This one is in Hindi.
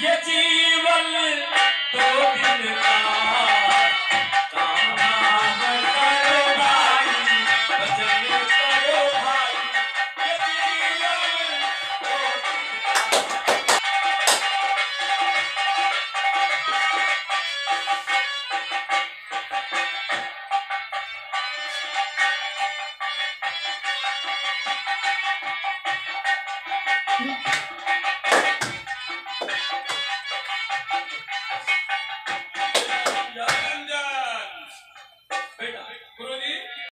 ये जीवन तो दिन का